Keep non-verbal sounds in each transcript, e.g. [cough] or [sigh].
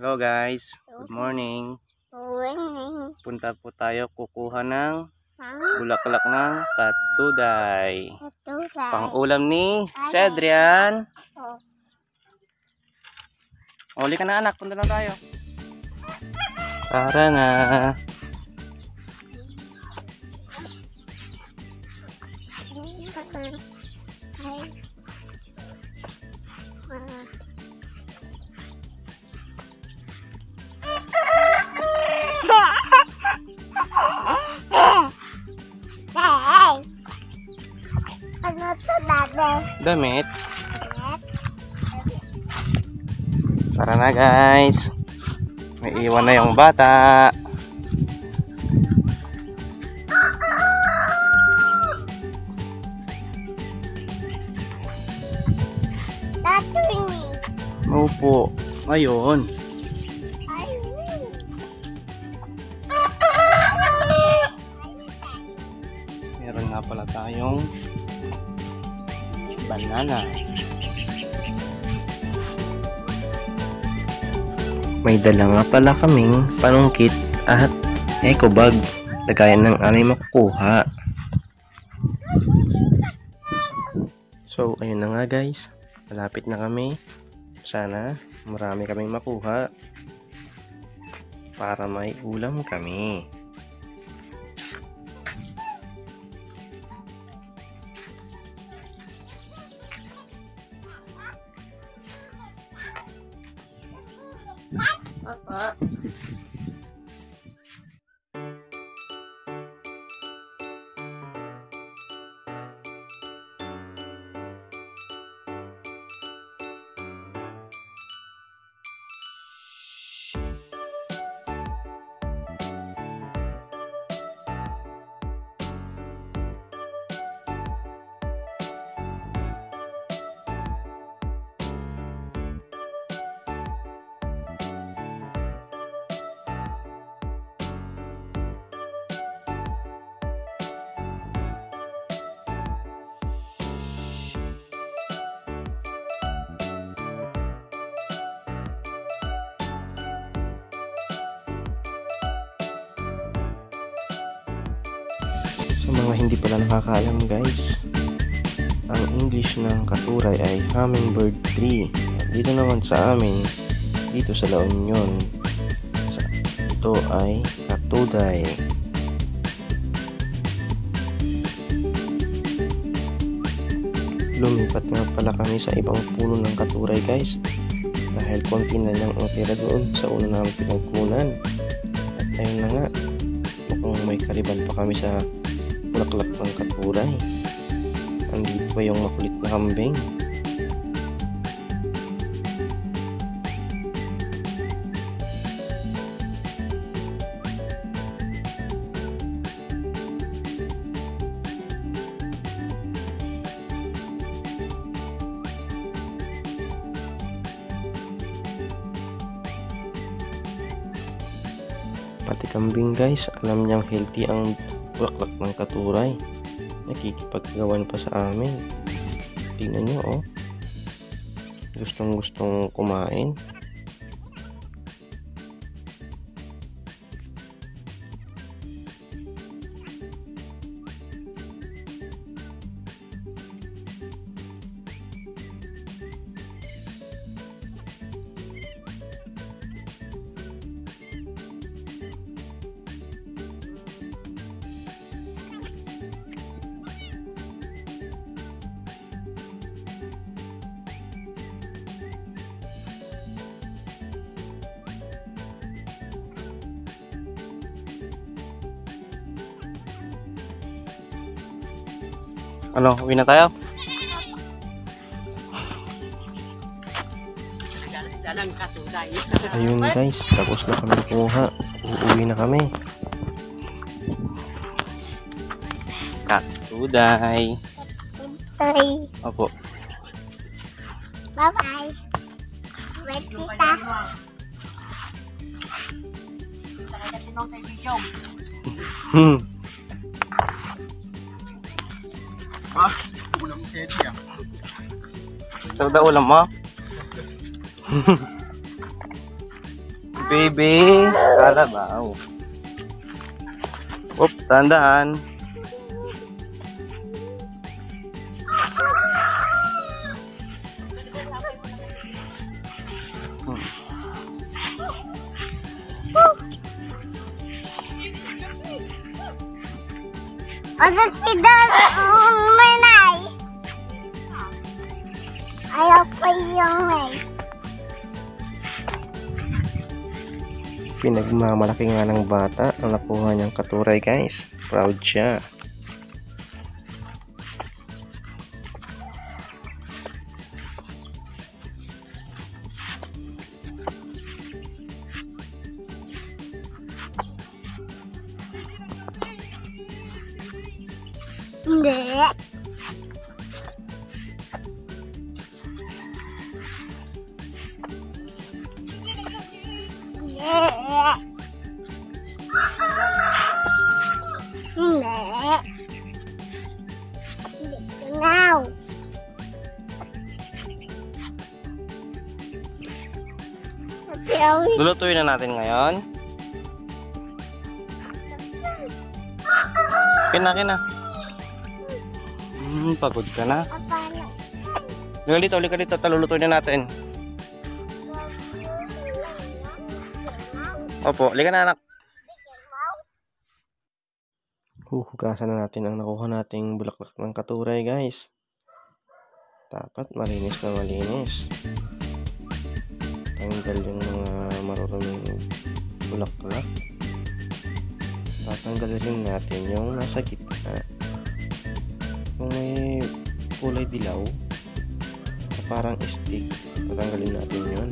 Hello guys, good morning. Winning. Punta po tayo kukuha ng bulaklak ng katuday. katulad. Pang-ulam ni Cedrian. Oh, Uli ka na anak, punta na tayo. Tara na. Damit. Tara na guys. May iwan na yung bata. Opo. Ayun. Banana. May dala nga pala kaming panungkit at eco bag. Lagayan ng aming makukuha. So, ayun na nga guys. Malapit na kami. Sana marami kaming makuha para may ulam kami. Ah, ah. Sa mga hindi pala nakakaalam guys, ang English ng katuray ay hummingbird tree. Dito naman sa amin, dito sa La Union, sa, ito ay katuday. Lumipat nga pala kami sa ibang puno ng katuray guys dahil konti na lang ang tira doon sa una namin pinagkunan. At ayun na nga, mukhang may kariban pa kami sa bulaklak ng katuray. Andito pa yung makulit na kambing. Pati kambing guys, alam niyang healthy ang bulaklak ng katuray. Nakikipaggawan pa sa amin. Tingnan niyo oh. Gustong gustong kumain. Ano, uwi na tayo? Ayun guys, tapos na kami kuha. Uuwi na kami. Katuday. Tay. Opo. Bye-bye. Wait, tita. Hmm. [laughs] Sarap daw ulam mo? [laughs] baby. Kalabaw. Oop, tandaan. Asa si Dad Manay? Ayaw pa yung may. Pinagmamalaki nga ng bata ang nakuha niyang katuray guys. Proud siya. Hindi. Lulutuin na natin ngayon. Kina, kina. Hmm, pagod ka na. Liga dito, liga dito. Talulutuin na natin. Opo, liga na anak. Huhugasan na natin ang nakuha nating bulaklak ng katuray guys. Dapat malinis na malinis. Tanggal yung bulaklak. Tatanggalin natin yung nasa gitna. Kung may kulay dilaw, parang stick, tatanggalin natin yun.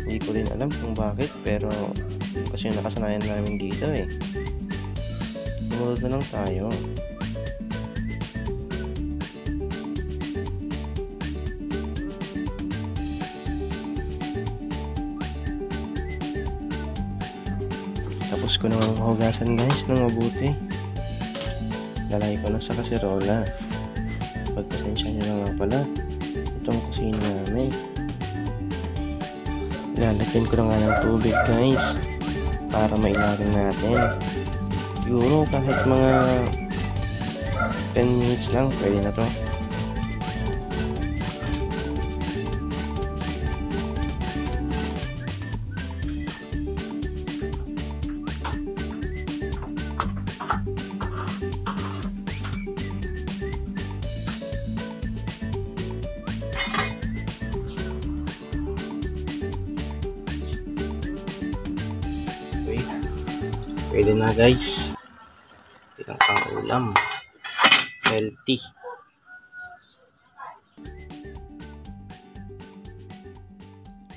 Hindi ko rin alam kung bakit, pero kasi nakasanayan namin dito eh. Sumunod na lang tayo. Ko naman mahugasan guys ng mabuti. Lalagay ko na sa kaserola. Pagpasensya nyo na nga pala. Itong kusina namin. Lalagyan ko na nga ng tubig guys. Para mailagan natin. Siguro kahit mga 10 minutes lang pwede na to. Pwede na guys. Ito ang pang ulam. Healthy.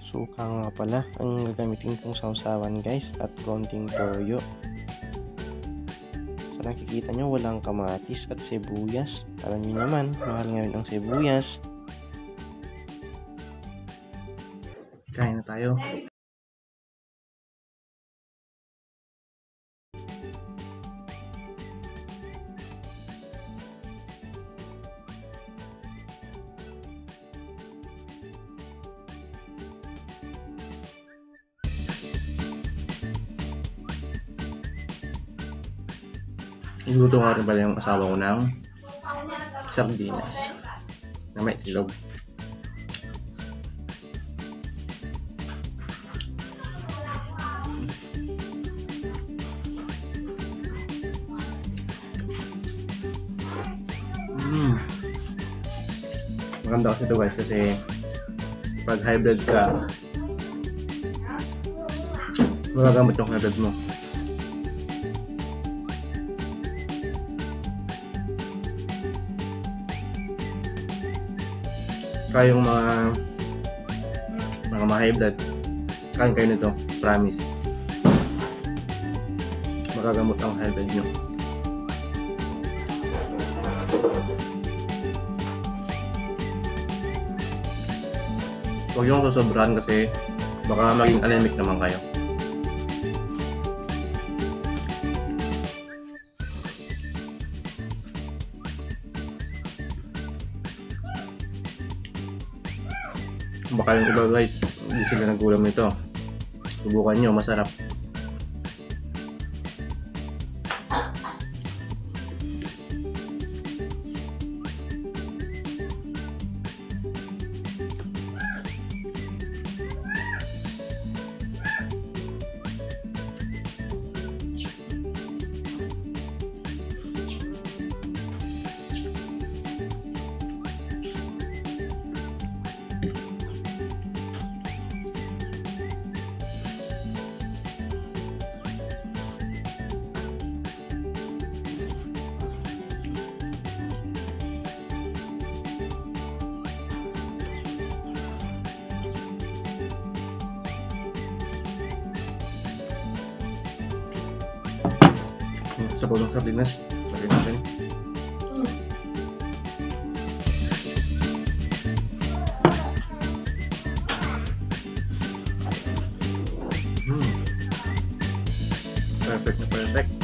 Suka nga pala ang gagamitin kong sausawan guys at konting toyo. Sa nakikita nyo walang kamatis at sibuyas. Alam nyo naman, mahal ngayon ang sibuyas. Kain na tayo. Luto nga rin pala yung asawa ko ng sardinas na may ilog. Mm. Maganda kasi ito guys kasi pag high blood ka magagamot yung high blood mo. Kayong mga mga mga high blood kain kayo nito promise. Magagamot ang high blood nyo huwag yung susobrahan kasi baka maging anemic naman kayo baka yung iba guys hindi sila nagulam nito Subukan nyo, masarap. Sa pulong sardinas. Lagyan natin. Mm. Perfect na perfect.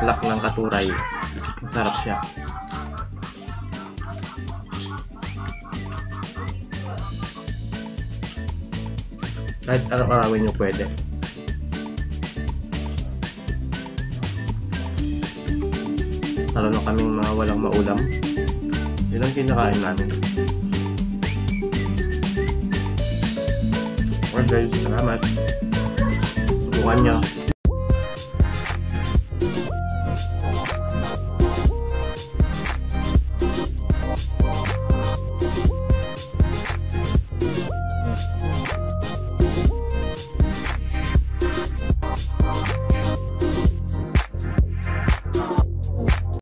Bulaklak ng katuray. Masarap siya. Kahit araw-arawin nyo pwede. Lalo na kaming mga walang maulam. Yun ang kinakain namin. Alright guys, salamat. Subukan nyo.